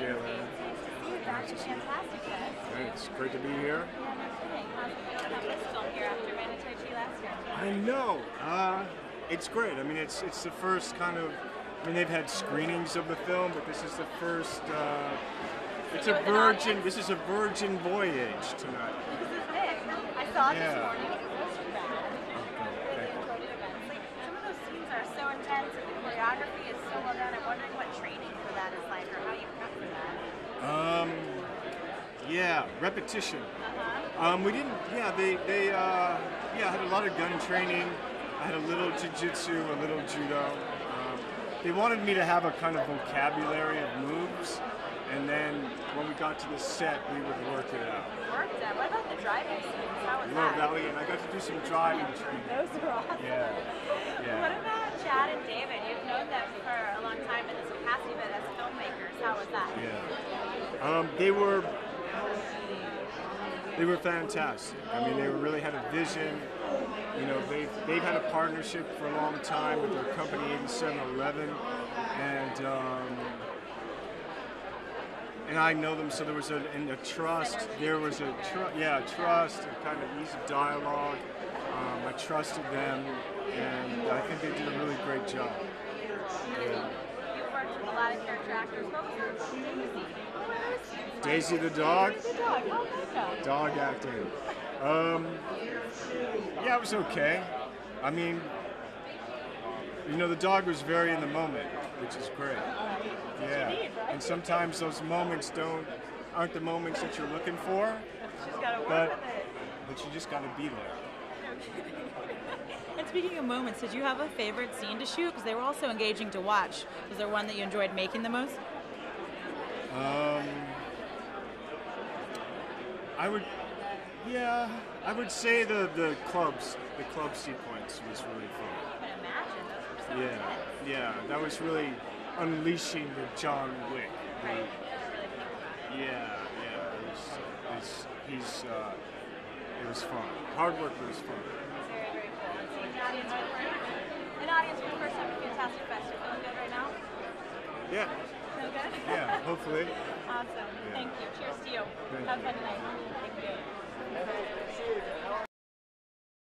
Jalen. Nice to see you back to Fantastic Fest. Hey, it's great to be here. Yeah, no kidding. How's it feeling to this film here after Man of Tai Chi last year? I know. Uh, it's great. I mean, it's it's the first kind of. I mean, they've had screenings of the film, but this is the first. Uh, it's a You're with an virgin. This is a virgin voyage tonight. This is big. I saw it Yeah. this morning. It was rad. Okay, Really thank you. recorded events. Like, some of those scenes are so intense and the choreography is so well done. I'm wondering what training for that is like or how you prep for that. Um, yeah, repetition. Uh-huh. Um, we didn't. Yeah, they they uh, yeah I had a lot of gun training. I had a little jujitsu, a little judo. Um, they wanted me to have a kind of vocabulary of moves, and then when we got to the set, we would work it out. Worked at. What about the driving scenes? How was Lower that? And I got to do some driving training. Those were awesome. Yeah, What about Chad and David? You've known them for a long time in this capacity, but as filmmakers, how was that? Yeah. Um, they were they were fantastic. I mean, they really had a vision. You know, they've, they've had a partnership for a long time with their company 8711, and um, and I know them, so there was a, and a trust. There was a tr- yeah, trust, a kind of easy dialogue. Um, I trusted them, and I think they did a really great job. Yeah. You've worked with a lot of character actors. What was that Daisy? What were those scenes like? Daisy the dog. Daisy the dog. Acting. Um, yeah, it was okay. I mean, you know, the dog was very in the moment, which is great. Yeah, and sometimes those moments don't aren't the moments that you're looking for, She's got to work but but you just got to be there. Speaking of moments, did you have a favorite scene to shoot? Because they were also engaging to watch. Was there one that you enjoyed making the most? Um, I would, yeah, I would say the the clubs, the club sequence was really fun. I can imagine. Those were so Yeah, intense. yeah, that was really unleashing the John Wick. the- Right. Really it. Yeah, yeah, it was, it's, he's, uh, it was fun. Hard work, it was fun. Very, very cool. And seeing the audience for the first, an audience for the first time at Fantastic Fest. Feeling good right now? Yeah, Feel good? yeah, hopefully. awesome. Thank you. Cheers to you. Thank Have you. fun tonight. Thank you.